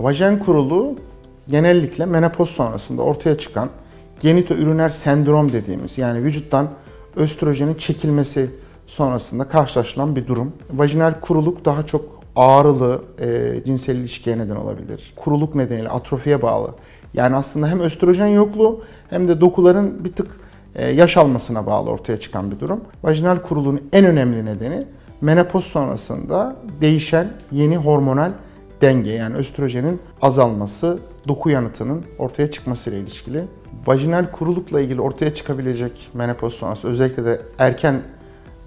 Vajen kuruluğu genellikle menopoz sonrasında ortaya çıkan genitoüriner sendrom dediğimiz yani vücuttan östrojenin çekilmesi sonrasında karşılaşılan bir durum. Vajinal kuruluk daha çok ağrılı e, cinsel ilişkiye neden olabilir. Kuruluk nedeniyle atrofiye bağlı. Yani aslında hem östrojen yokluğu hem de dokuların bir tık e, yaş almasına bağlı ortaya çıkan bir durum. Vajinal kuruluğun en önemli nedeni menopoz sonrasında değişen yeni hormonal denge yani östrojenin azalması, doku yanıtının ortaya çıkması ile ilişkili. Vajinal kurulukla ilgili ortaya çıkabilecek menopoz sonrası özellikle de erken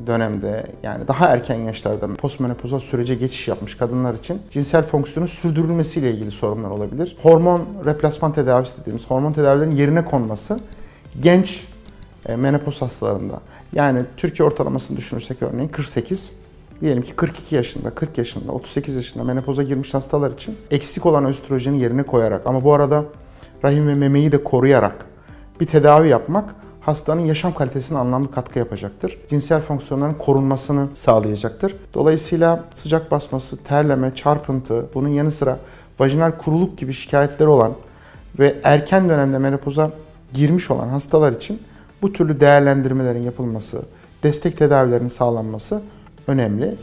dönemde yani daha erken yaşlarda postmenopozal sürece geçiş yapmış kadınlar için cinsel fonksiyonun sürdürülmesiyle ilgili sorunlar olabilir. Hormon replasman tedavisi dediğimiz hormon tedavilerinin yerine konması genç e, menopoz hastalarında yani Türkiye ortalamasını düşünürsek örneğin 48 diyelim ki 42 yaşında, 40 yaşında, 38 yaşında menopoza girmiş hastalar için eksik olan östrojeni yerine koyarak ama bu arada rahim ve memeyi de koruyarak bir tedavi yapmak hastanın yaşam kalitesine anlamlı katkı yapacaktır. Cinsel fonksiyonların korunmasını sağlayacaktır. Dolayısıyla sıcak basması, terleme, çarpıntı, bunun yanı sıra vajinal kuruluk gibi şikayetleri olan ve erken dönemde menopoza girmiş olan hastalar için bu türlü değerlendirmelerin yapılması, destek tedavilerinin sağlanması önemli.